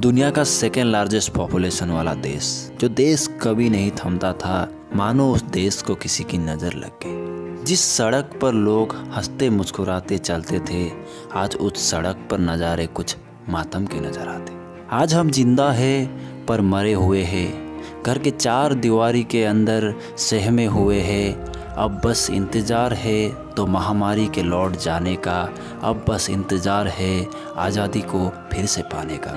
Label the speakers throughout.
Speaker 1: दुनिया का second largest population वाला देश, जो देश कभी नहीं थमता था, मानो उस देश को किसी की नज़र लग गई। जिस सड़क पर लोग हँसते मुस्कुराते चलते थे, आज उस सड़क पर नज़ारे कुछ मातम के नज़र आते। आज हम ज़िंदा है, पर मरे हुए हैं। घर के चार दीवारी के अंदर सहमे हुए हैं। अब बस इंतज़ार है तो महामारी के लौट जाने का। अब बस इंतज़ार है आज़ादी को फिर से पाने का।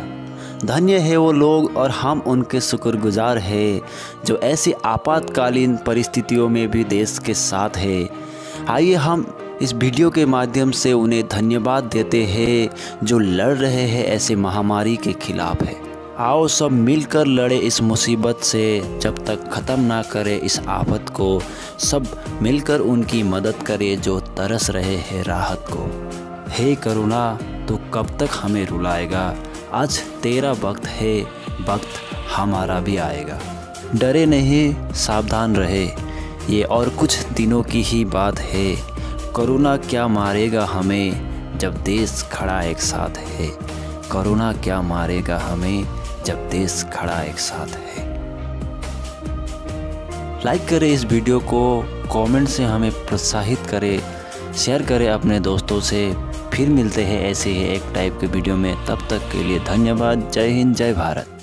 Speaker 1: धन्य है वो लोग और हम उनके शुक्रगुजार हैं, जो ऐसी आपातकालीन परिस्थितियों में भी देश के साथ है। आइए हम इस वीडियो के माध्यम से उन्हें धन्यवाद देते हैं, जो लड़ रहे हैं ऐसे महामारी के खिलाफ है। आओ सब मिलकर लड़े इस मुसीबत से। जब तक ख़त्म ना करे इस आफत को, सब मिलकर उनकी मदद करे जो तरस रहे हैं राहत को। हे करुणा तो कब तक हमें रुलाएगा? आज तेरा वक्त है, वक्त हमारा भी आएगा। डरे नहीं, सावधान रहे, ये और कुछ दिनों की ही बात है। करुणा क्या मारेगा हमें, जब देश खड़ा एक साथ है? करुणा क्या मारेगा हमें जब देश खड़ा एक साथ है। लाइक करें इस वीडियो को कमेंट से हमें प्रोत्साहित करें शेयर करें अपने दोस्तों से। फिर मिलते हैं ऐसे ही एक टाइप के वीडियो में। तब तक के लिए धन्यवाद। जय हिंद, जय भारत।